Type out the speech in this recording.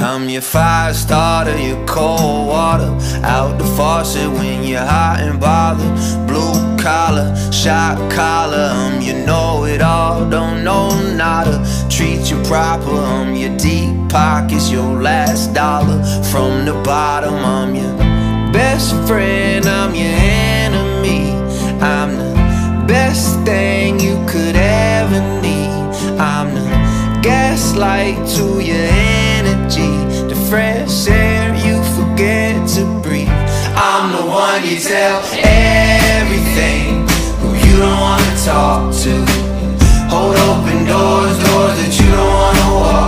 I'm your fire starter, your cold water. Out the faucet when you're hot and bothered. Blue collar, shot collar. Um, I'm your know it all, don't know nada. Treat you proper, I'm your deep pockets, your last dollar. From the bottom, I'm your best friend, I'm your enemy. I'm the best thing you could ever need. I'm the gaslight to your the fresh air you forget to breathe. I'm the one you tell everything, who you don't wanna talk to. Hold open